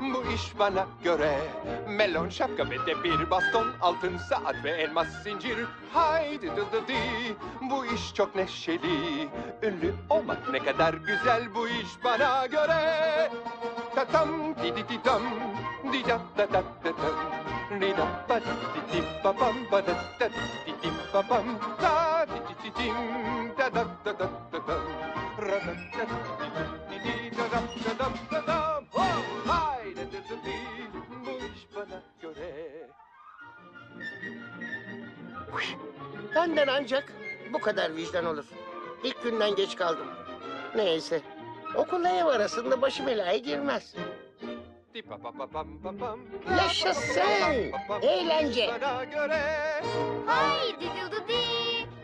bu iş bana göre. Melon şapka ve de bir baston, altın saat ve elmas zincir. Haydi dı dı di, bu iş çok neşeli. Ünlü olmak ne kadar güzel, bu iş bana göre. Ta tam di di di dam, di da da da da. Di da ba di di di ba bam ba da da di di ba bam da di di di dim da da da da da dam. Ra da da Benden ancak bu kadar vicdan olur. İlk günden geç kaldım. Neyse. Okulla ev arasında başım belaya girmez. Yaşasın! Eğlence! Haydi dı di,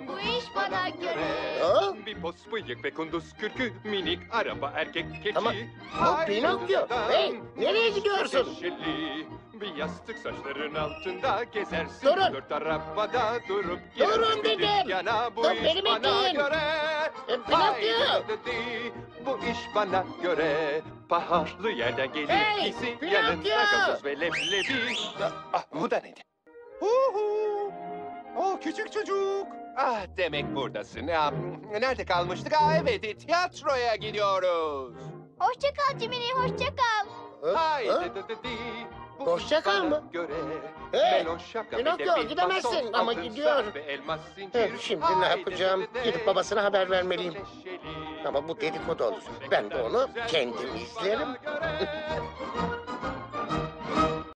bu iş bana göre. O, Bir pos bıyık ve kunduz kürkü minik araba erkek keçi. Ama bu Pinokyo. Hey, nereye gidiyorsun? Neşeli, bir yastık saçların altında gezersin. Durun. Dört arabada durup Durun dedim. dükkana. Bu Dur, iş bana bekleyin. göre. E, Pinokyo. Dedi, Bu iş bana göre. Pahalı yerden gelir Hey, Pinokyo. yanında gazoz ve leblebi. Ah, bu da neydi? Huhu! Küçük çocuk. Ah demek buradasın. Ya, nerede kalmıştık? Ah evet tiyatroya gidiyoruz. Hoşça kal Cimri, hoşça kal. Haydi ha? dı dı di, bu Hoşça kal bana mı? Göre. Hey, şapka Pinokyo, bir de bir gidemezsin baston, ama altın gidiyor. saat ve elmas zincir. Evet, şimdi ne Haydi yapacağım? dı dı di, Gidip babasına haber vermeliyim. neşeli. Ama bu dedikodu olur. Ben de onu kendim izlerim.